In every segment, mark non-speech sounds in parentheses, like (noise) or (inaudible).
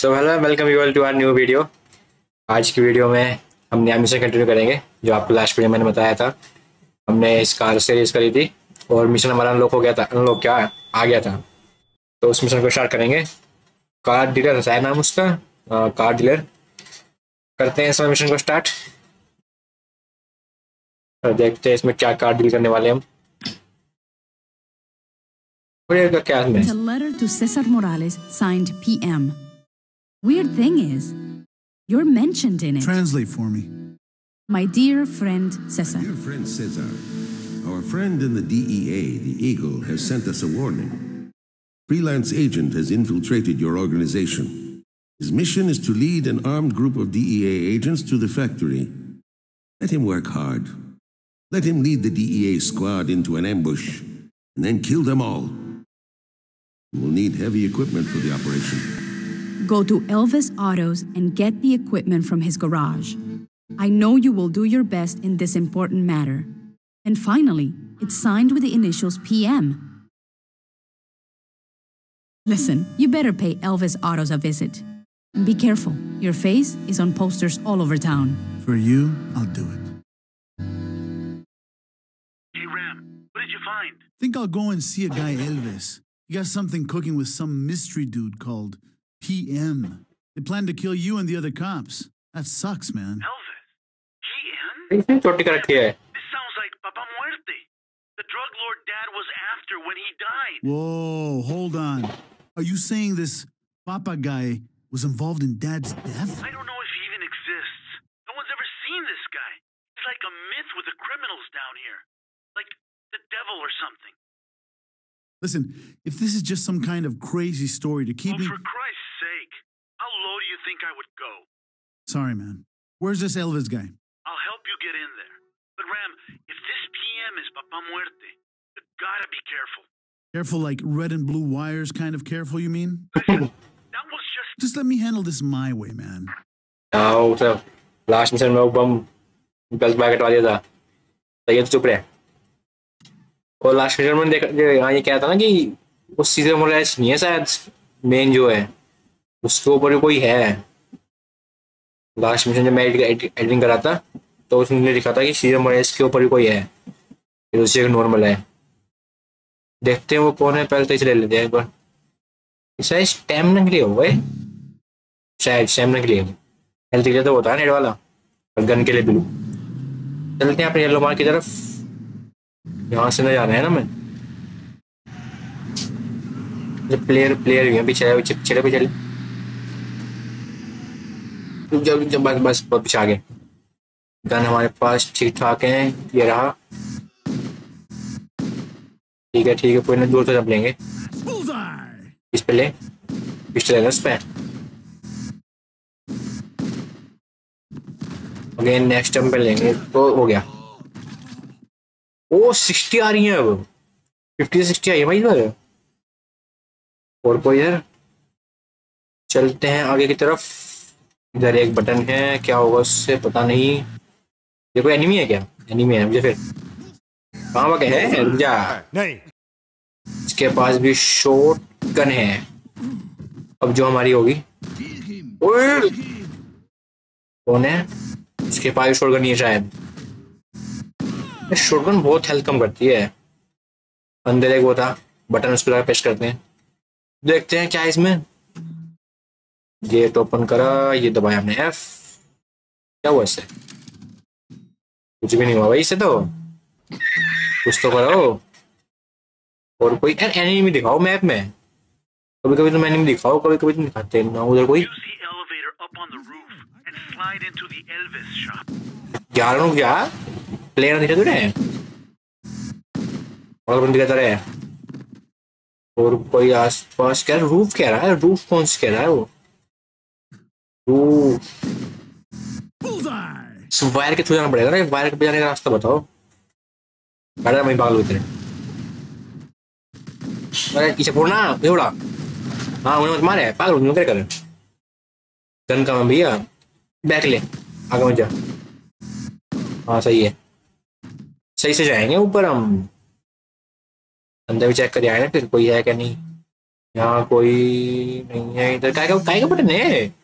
So hello welcome you all to our new video आज की video में हम नया मिशन कंटिन्यू करेंगे जो आपको लास्ट वीडियो मैंने बताया था। हमने इस कार से रेस करी थी और मिशन हमारा अनलॉक हो गया था। अनलॉक क्या? आ गया था। तो उस मिशन को स्टार्ट करेंगे। कार डीलर है नाम उसका? आ, कार डीलर करते हैं इस मिशन को स्टार्ट और देखते हैं इसमें क्या कार डील करने वाले हम। It's a letter to Cesar Morales, signed PM. Weird thing is, you're mentioned in it. Translate for me. My dear friend Cesar. Dear friend Cesar, our friend in the DEA, the Eagle, has sent us a warning. Freelance agent has infiltrated your organization. His mission is to lead an armed group of DEA agents to the factory. Let him work hard. Let him lead the DEA squad into an ambush, and then kill them all. We'll need heavy equipment for the operation. Go to Elvis Autos and get the equipment from his garage. I know you will do your best in this important matter. And finally, it's signed with the initials PM. Listen, you better pay Elvis Autos a visit. And be careful, your face is on posters all over town. For you, I'll do it. Hey, Ram, what did you find? Think I'll go and see a guy Elvis. You got something cooking with some mystery dude called PM. They plan to kill you and the other cops. That sucks, man. Elvis? PM? This sounds like Papa Muerte. The drug lord Dad was after when he died. Whoa, hold on. Are you saying this Papa guy was involved in Dad's death? I don't know if he even exists. No one's ever seen this guy. He's like a myth with the criminals down here. Like the devil or something. Listen, if this is just some kind of crazy story to keep oh, me. for Christ's sake. How low do you think I would go? Sorry, man. Where's this Elvis guy? I'll help you get in there. But Ram, if this PM is Papa Muerte, you gotta be careful. Careful, like red and blue wires kind of careful, you mean? Listen, that was just. Just let me handle this my way, man. आओ सब last mission में वो बम गलत baked वाले था तो ये तो चुप रहे और लास्ट मिशन में देखा यहाँ ये क्या था ना कि वो सीजर मोराइस नहीं है शायद मेन जो है उसके ऊपर कोई है लास्ट मिशन जब मैं एडिटिंग करा था तो उसने लिखा था कि सीजर मोराइस के ऊपर ही कोई है। उससे नॉर्मल है। देखते हैं वो कौन है, पहले तो इसे ले लेते हैं एक बार। शायद स्टैमिना के लिए होगा ये। शायद स्टैमिना के लिए हेल्थ के लिए तो होता है नेट वाला। और गन के लिए ब्लू चलते हैं अपने येलो मार्क की तरफ़। यहाँ से ना जाना है ना मैं। प्लेयर प्लेयर भी हैं, पीछे पीछे पे जाओ रुक जाओ बस बस पीछे आ गए। गन हमारे पास ठीक ठाक है, ये रहा। ठीक है ठीक है, कोई ना, दूर तो जब लेंगे। इस पे ले पिस्टल है उस पे। अगेन नेक्स्ट टाइम पे लेंगे तो हो गया। ओ, सिक्सटी आ रही है अब। फिफ्टी से सिक्सटी आई है भाई इधर और कोई इधर? चलते हैं आगे की तरफ़। इधर एक बटन है क्या होगा उससे पता नहीं। ये कोई एनिमी है क्या? एनिमी है मुझे फिर। कहाँ वहाँ है? रुक जा। नहीं। इसके पास भी शॉर्ट गन है। अब जो हमारी होगी! कौन है? इसके पास शॉर्ट गन नहीं है शायद। शॉटगन बहुत हेल्थ कम करती है। अंदर एक वो था बटन उस पर पेश करते हैं। देखते हैं क्या है इसमें। गेट ओपन करा ये दबाया हमने एफ़ क्या हुआ इससे? कुछ भी नहीं हुआ भाई इससे तो। कुछ तो करो। और कोई एनिमी दिखाओ मैप में। कभी कभी तुम एनिमी दिखाओ कभी कभी तुम दिखाते ना उधर कोई। Use the elevator up on the roof and slide into the Elvis shop. जा रहा हूँ क्या? प्लेयर दिखा तुझे और बंद दिखाता रहे और कोई आस पास क्या? रूफ कह रहा है रूफ कौन सी कह रहा है वो? वायर के थ्रू जाना पड़ेगा ना? वायर के जाने का रास्ता बताओ। बैठा मैं पागल उतरे अरे पीछे फोड़ना? थोड़ा हाँ उन्हें मत मारे। पागल उन्हें क्या कर गन का भैया। बैक ले। आगे मत जा। हाँ सही है। सही से जाएँगे ऊपर हम। अंदर भी चेक कर आए ना, फिर कोई है क्या नहीं? यहाँ कोई नहीं है इधर। का बटन है?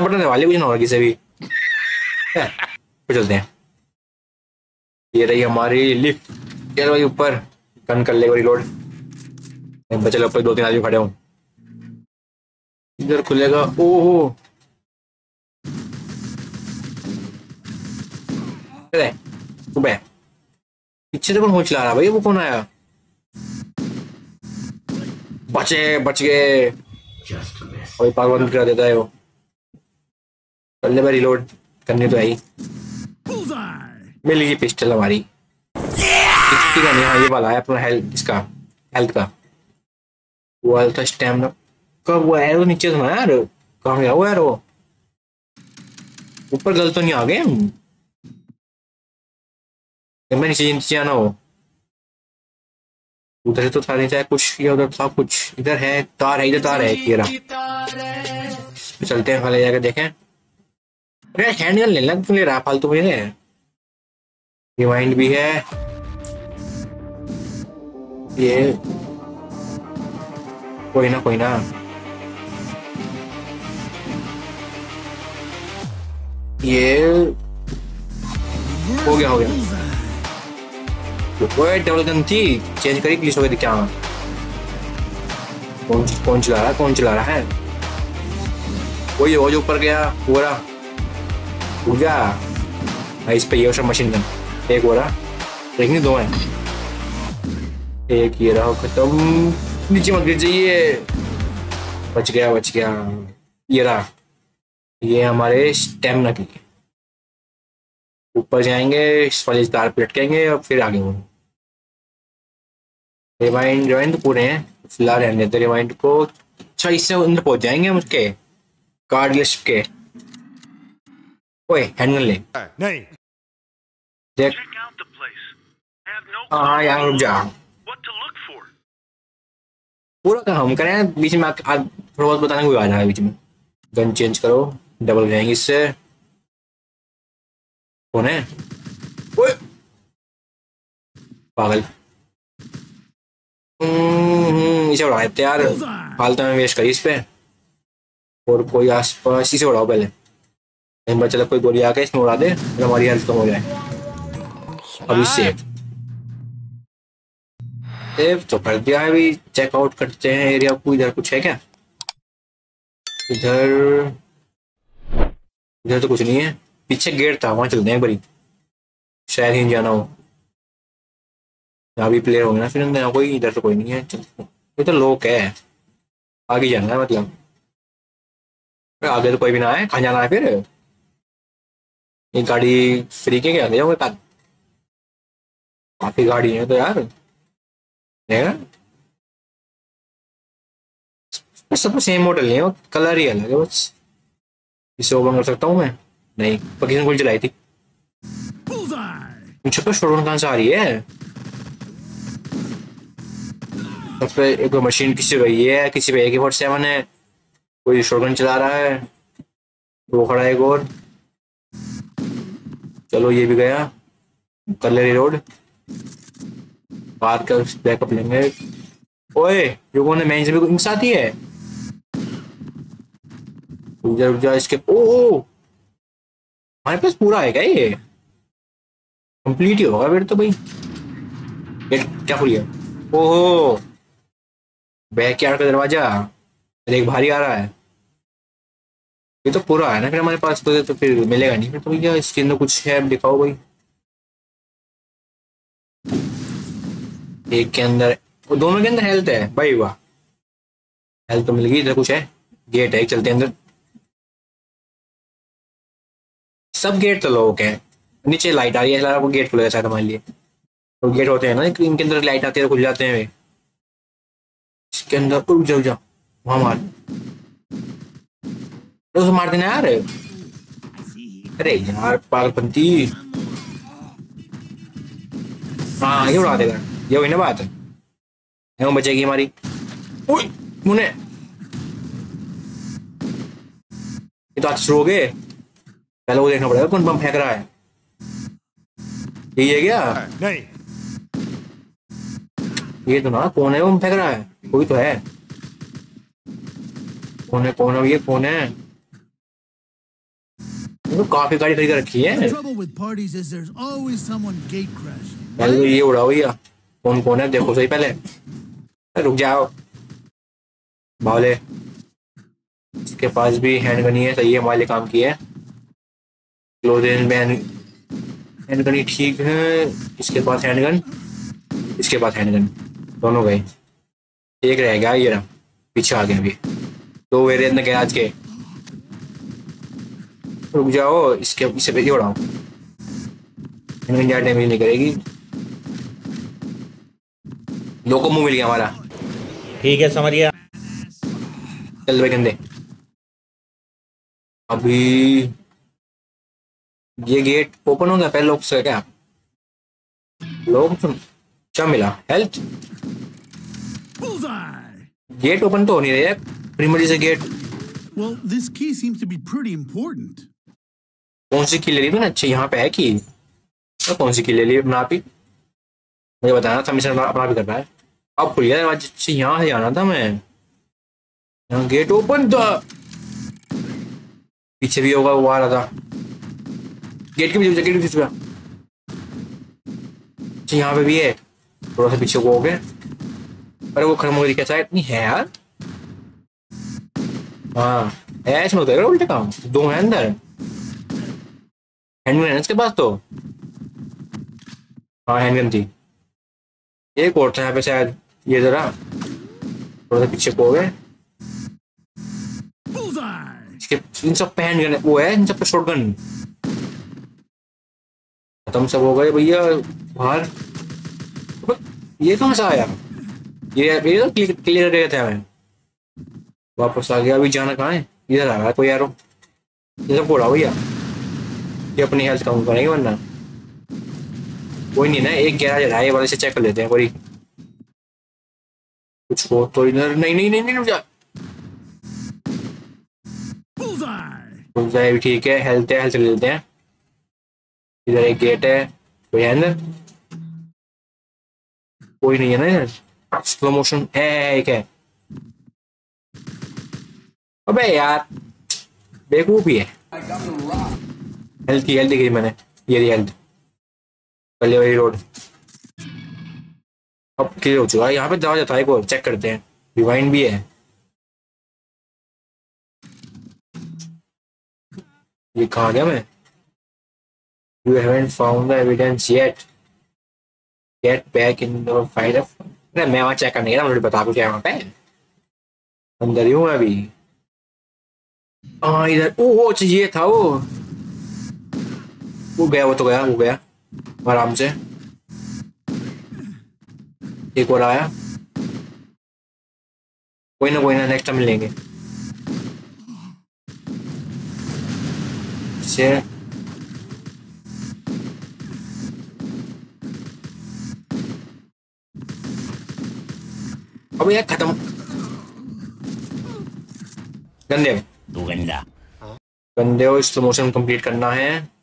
बटन है वाले कुछ ना होगा किसी भी। तो चलते हैं। ये रही हमारी लिफ्ट चल भाई ऊपर। गन कर ले रिलोड बचे ऊपर दो तीन आदमी खड़े हूँ। इधर खुलेगा। ओहो। सुबह पीछे से कौन हो चला रहा भाई वो कौन आया? बचे बच गए। कोई पागल करा देता है वो। कर ले भाई रिलोड करनी तो आई। मिल गई पिस्टल हमारी। हाँ ये वाला है अपना हेल्थ इसका हेल्थ का। वो वाला था स्टैमिना कब वो एरो नीचे था यार, कहाँ गया वो एरो ऊपर गल तो नहीं आ गए मैं नीचे नीचे आना हो। उधर तो था नहीं, चाहे कुछ या उधर था कुछ। इधर है, तार है, इधर तार है चलते हैं वाले जाकर देखें। अरे हैंडगन ले लेना क्यों ले रहा, फालतू में है। रिवाइंड भी है। ये कोई ना कोई ना। ये हो गया हो गया। ओए डबल गन थी। चेंज करी प्लीज़ हो गई क्या? कौन कौन चला रहा है कौन चला रहा है? वही वो जो ऊपर गया पूरा हो रहा लेकिन दो एक ये खत्म नीचे मत गिर जाइए बच गया बच गया ये रहा ये हमारे ऊपर जाएँगे इस वाले तार पे लटकेंगे और फिर आगे बढ़ो रिमाइंड रिवाइंड तो पूरे हैं फ़िलहाल रहने देते रिवाइंड को अच्छा इससे अंदर पहुँच जाएँगे हम उसके कार्ड के ओए हैंडगन ले नहीं। देख। No हाँ यार रुक जा. पूरा काम हम करें? बीच में आके- आ- थोड़ा बहुत बताने कोई आ जाए बीच में। गन चेंज करो। डबल जाएँगे इससे। कौन है? ओए! पागल। हम्म, इसे उड़ा देते यार। फालतू में वेस्ट करी इस पे। और कोई आसपास इसे उड़ाओ पहले। कहीं बचा कोई गोली आके इसमें उड़ा दे फिर हमारी हेल्थ कम हो जाए। अभी सेफ़ सेव तो कर दिया है अभी चेकआउट करते हैं एरिया को इधर कुछ है क्या? इधर इधर तो कुछ नहीं है। पीछे गेट था वहाँ चलते हैं बारी। शायद ही जाना हो। यहाँ भी प्लेयर होंगे ना फिर अंदर यहाँ कोई इधर तो कोई नहीं है। ये तो लोक है। आगे जाना है मतलब। आगे तो कोई भी ना है कहाँ जाना है फिर? ये गाड़ी फ्री के क्या? ले जाओगे काफ़ी गाड़ी है तो यार। सब सेम मॉडल है कलर ही अलग है बस। इसे ओपन कर सकता हूँ मैं? नहीं पाकिस्तान गोली चलाई थी! मुझे तो शोरूम कहाँ से आ रही है? सब पे एक मशीन किसी पे ये है किसी पे ए के फोर्टी सेवन है। कोई शोगन चला रहा है वो खड़ा है एक और। चलो ये भी गया। ले रोड। कार का बैकअप लेंगे। ओए ये कौन है मैं भी इनके साथ ही है। रुक जा इसके ओ ओ हमारे पास पूरा है क्या ये? कंप्लीट ही होगा फिर तो भाई। ये क्या खुल गया ओहो। बैक यार्ड का दरवाज़ा। एक भारी आ रहा है। ये तो पूरा है ना फिर हमारे पास तो, तो फिर मिलेगा नहीं। फिर तो भैया इसके अंदर कुछ है दिखाओ भाई। एक के अंदर दोनों के अंदर हेल्थ है भाई वाह। हेल्थ तो मिल गई इधर कुछ है। गेट है चलते अंदर। सब गेट तो लोग हैं। नीचे लाइट आ रही है वो गेट खुलेगा शायद हमारे लिए। तो गेट होते हैं ना इनके अंदर लाइट आती है खुल जाते हैं वे। इसके अंदर रुक जाओ जाओ। वहाँ मार। तो उसे मार देना यार अरे यार पागलपंती हाँ ये उड़ा देगा ये वही ना बात है वो बचेगी हमारी मुने ये तो आज शुरू हो गए पहले वो देखना पड़ेगा कौन बम फेंक रहा है यही है क्या नहीं ये तो ना कौन है वो फेंक रहा है कोई तो है कौन है कौन है ये कौन है काफ़ी गाड़ी खरीद रखी है. पहले तो ये उड़ाओ भैया कौन कौन है? देखो सही पहले। रुक जाओ। बावले। इसके पास भी हैंड गनी है सही है हमारे काम की है। क्लोजेन में हैंड गनी ठीक है। इसके पास हैंड गन इसके पास हैंड गन दोनों गए। एक रह गया ये रहा। पीछे आ गए अभी। दो वेरियंट ने गैराज के। रुक जाओ इसके इसे पे उड़ाओ। ज़्यादा डैमेज नहीं करेगी। दो को मुँह मिल गया हमारा। ठीक है समझ गया। चल भाई गंदे अभी ये गेट ओपन हो गया पहले लोग से क्या? लोग क्या मिला? हेल्थ गेट ओपन तो हो नहीं रही है प्रीमरी से gate Well, this key seems to be pretty important. कौन सी की ले ली तूने अच्छा यहाँ पे है की तो कौन सी की ले ली अपना आप ही? मुझे बताना था मिशन अपना भी कर रहा है अब खुल गया दरवाज़ा। अच्छा यहाँ से जाना था मैं। यहाँ गेट ओपन था। पीछे भी होगा, वो आ रहा था। गेट के पीछे गेट के पीछे। अच्छा यहाँ पे भी है। थोड़ा सा पीछे वो हो गए अरे वो खत्म हो गई कैसा है इतनी है यार। हाँ है इसमें होता है, उल्टे काम। दो हैं अंदर। हैंडगन है इसके पास तो। हाँ हैंडगन थी एक और था यहाँ पे शायद, ये जरा। थोड़ा सा पीछे को गए। इन सब पे हैंडगन है वो है, इन सब पे शॉटगन खत्म सब हो गए भैया, बाहर। ये कहाँ से आया? ये ये तो क्लियर कर थे मैं वापस आ गया, अभी जाना कहाँ है? इधर आ है कोई यारो ये सब कोड़ा भैया। ये अपनी हेल्थ कम करेंगे वरना। कोई नहीं ना, एक गैराज ये वाले से चेक कर लेते हैं, कोई। कुछ हो तो इधर, नहीं नहीं नहीं नहीं जाए भी ठीक है हेल्थ है हेल्थ ले लेते हैं। इधर एक गेट है, कोई है अंदर? कोई नहीं है ना इधर। स्लो मोशन है, एक है। अबे यार, बेवकूफ़ ही है। हेल्थ की हेल्थ दिख रही मैंने, ये रही हेल्थ पल्ले वाली रोड अब क्लियर हो चुका है, यहाँ पे दरवाज़ा था एक और चेक करते हैं। रिवाइंड भी है। ये कहाँ गया मैं? You haven't found the evidence yet. Get back in the fight of... अरे, मैं वहाँ चेक करने गया मुझे बता कुछ है वहाँ पे। अंदर ही हूँ अभी। हाँ इधर ओ वो ये था वो। वो गया वो तो गया वो गया। आराम से। एक और आया। कोई ना कोई ना नेक्स्ट टाइम मिलेंगे। से अब यार खत्म। गंदे। गंदा। गंदे हो इस प्रमोशन कंप्लीट करना है।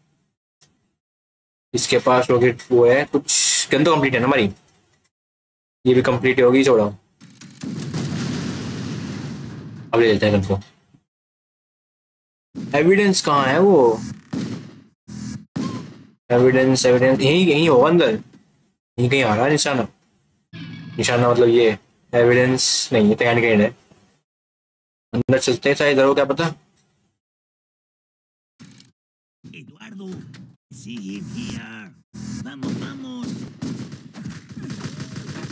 इसके पास लॉकेट वो है, कुछ तो कंप्लीट है ना हमारी? ये भी कंप्लीट होगी, छोड़ो। अब ले लेते हैं गन को एविडेंस कहाँ है वो? एविडेंस एविडेंस यहीं यहीं होगा अंदर? यहीं कहीं आ रहा है निशाना? निशाना मतलब ये एविडेंस नहीं है तो हैंड ग्रेड है। अंदर चलते हैं शायद इधर, हो क्या पता? Eduardo, sigue here. Vamos, vamos.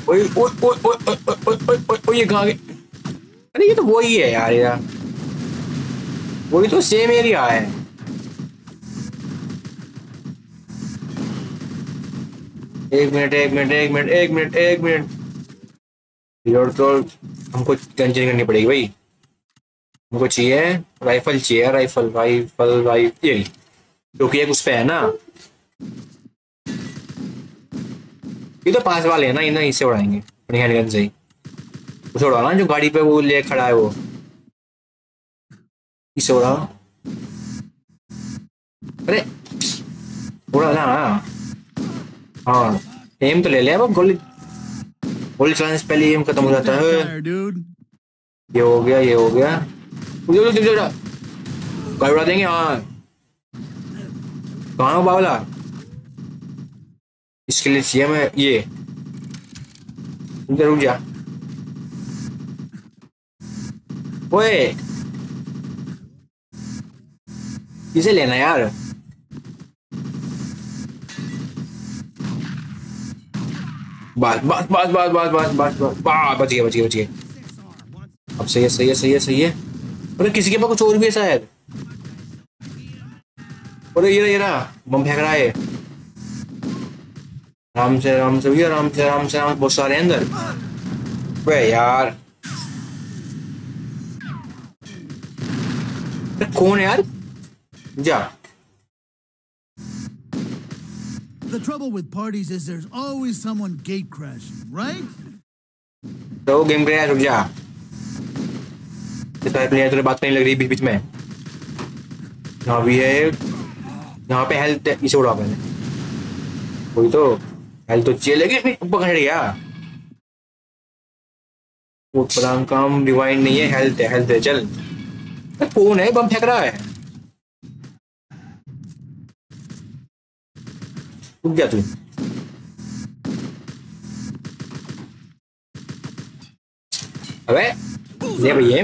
ओए ओए ओए ओए ओए ओए ओए ओए ये कहाँ गए अरे ये तो वही है यार यार वही तो सेम एरिया है एक मिनट एक मिनट एक मिनट एक मिनट एक मिनट तो हमको चेंज करनी पड़ेगी भाई। हमको चाहिए राइफल चाहिए राइफल राइफल राइफल ये। एक उस पे है ना। ये तो पास वाले है ना इन्हें इससे उड़ाएँगे अपनी से ही। उसे उड़ाना जो गाड़ी पे वो ले खड़ा है वो। इसे उड़ा अरे उड़ा ना हाँ एम तो ले लिया वो गोली। गोली चलाने से पहले एम खत्म हो जाता है। ये हो गया ये हो गया। गाड़ी उड़ा देंगे हाँ। कहाँ बावला। इसके लिए चाहिए मैं ये। रुक जा। ओए! इसे लेना यार। बस बस बस बस बस बस बस बस बच गया बच गया बच गया। अब सही है सही है सही है सही है। अरे, किसी के पास कुछ और भी है शायद? अरे ये रहा ये रहा बम फेंक रहा है राम से राम से भैया राम से राम से राम बहुत सारे हैं अंदर वे यार कौन है यार जा The trouble with parties is there's always someone gate crashing, right? तो गेम क्रैश रुक जा इस प्लेयर तुझे बात नहीं लग रही बीच बीच में यहाँ भी है यहाँ पे हेल्थ इसे उड़ा मैंने। कोई तो हेल्थ तो चाहिए लेकिन पकड़ गया वो प्रधान काम डिवाइन नहीं है हेल्थ है हेल्थ है, चल। कौन है? बम फेंक रहा है। रुक जा तू। अबे ले भैया।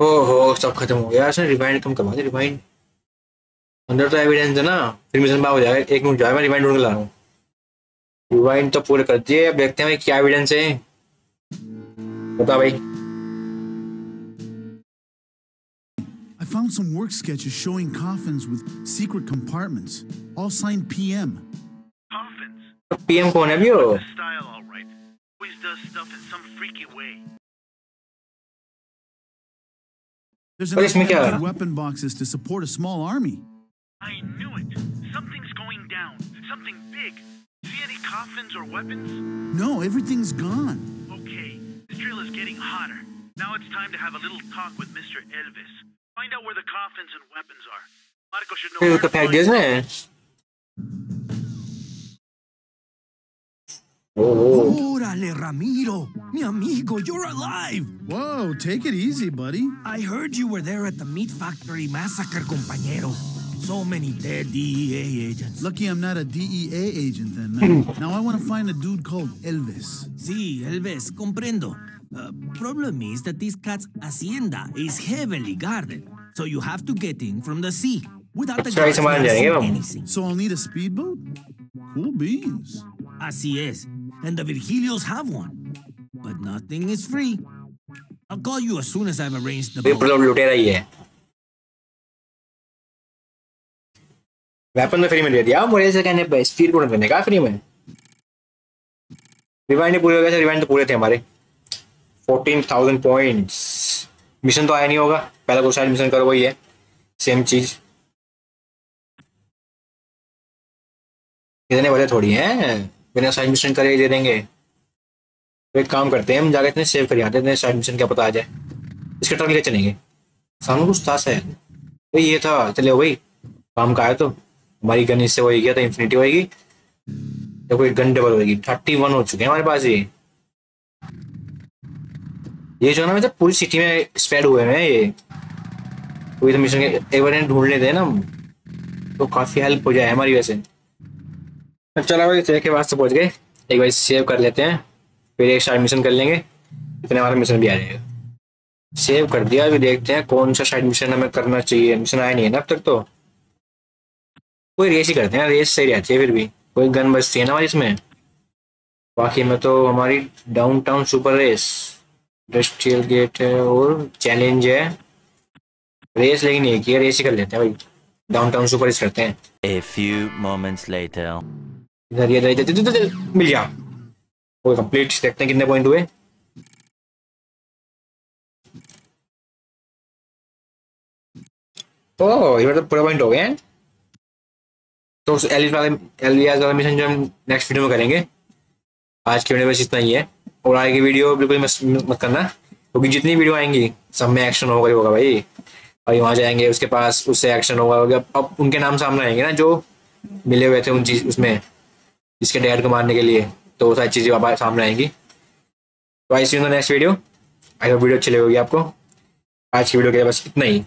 हो हो सब खत्म हो गया। उसने रिवाइंड कम करवा दे रिवाइंड अंदर तो एविडेंस है ना फिर मिशन बाग हो जाएगा एक मिनट जाए मैं रिवाइंड ढूंढ के ला रहा हूँ रिवाइंड तो पूरे कर दिए अब देखते हैं भाई क्या एविडेंस है बता भाई I found some work sketches showing coffins with secret compartments, all signed PM. Coffins. PM कौन है वो The style, all right. Always does stuff in some freaky way. There's enough weapon boxes to support a small army. I knew it. Something's going down. Something big. See any coffins or weapons? No, everything's gone. Okay, the drill is getting hotter. Now it's time to have a little talk with Mr. Elvis. Find out where the coffins and weapons are. Marco should know Look to find them. Oh. Órale, Ramiro! Mi amigo, you're alive! Whoa, take it easy, buddy. I heard you were there at the meat factory massacre, compañero. So many dead DEA agents. Lucky I'm not a DEA agent then, man. (clears throat) now I want to find a dude called Elvis. Sí, Elvis, comprendo. Uh, problem is that this cat's hacienda is heavily guarded, so you have to get in from the sea. Without the guards not anything. So I'll need a speedboat? Cool beans. Así es. And the Virgilios have one. But nothing is free. I'll call you as soon as I've arranged the boat. Weapon तो free में दे दिया मुझे से कहने speed को देने का फ्री में। रिवाइंड पूरे हो गए रिवाइंड तो पूरे थे हमारे। फोर्टीन थाउज़ेंड पॉइंट्स मिशन तो आया नहीं होगा। पहला कोई शायद मिशन करो, वही है। सेम चीज़। इतने बड़े थोड़ी हैं। बिना साइड मिशन करे दे देंगे। तो एक काम करते हैं, हम जाके इतने सेव कर आते हैं साइड मिशन क्या पता आ जाए। इसके ट्रक लेके चलेंगे। सामने कुछ था शायद। भाई ये था। चले भाई काम का है तो। हमारी गन इससे वही गया था इन्फिनिटी होएगी या कोई गन डबल होएगी थर्टी वन हो चुके हैं हमारे पास ये। ये जो है ना मतलब पूरी सिटी में स्प्रेड हुए हैं ये। कोई तो मिशन के एक बार ढूंढ लेते हैं ना तो काफ़ी हेल्प हो जाए हमारी वैसे। चलो भाई सेव के पास से पहुँच गए। एक बार सेव कर लेते हैं। फिर एक साइड मिशन कर लेंगे। इतने हमारा मिशन भी आ जाएगा। सेव कर दिया, अभी देखते हैं कौन सा साइड मिशन हमें करना चाहिए। मिशन आया नहीं है ना अब तक तो। कोई रेस ही करते हैं रेस सही रहती है फिर भी। कोई गन बचती है ना हमारी इसमें। बाकी में तो हमारी downtown super race industrial gate है और चैलेंज है। रेस लेकिन नहीं है रेस ही कर लेते हैं भाई। डाउनटाउन सुपर रेस करते हैं। A few moments later. इधर ये इधर इधर मिल गया। वो कंप्लीट देखते हैं कितने पॉइंट हुए। तो ये मतलब पूरे पॉइंट हो गए हैं। तो उस एलिस वाले एलियास वाला मिशन जो हम नेक्स्ट वीडियो में करेंगे आज की वीडियो बस इतना ही है। और आगे की वीडियो बिल्कुल मत, करना क्योंकि जितनी वीडियो आएँगी सब में एक्शन होगा ही होगा भाई। भाई वहाँ जाएँगे उसके पास उससे एक्शन होगा अब उनके नाम सामने आएँगे ना जो मिले हुए थे उन चीज़ उसमें जिसके डैड को मारने के लिए तो वो सारी चीज़ें अब सामने आएँगी। तो I see next video I hope video अच्छी लगेगी आपको। आज की वीडियो के लिए बस इतना ही।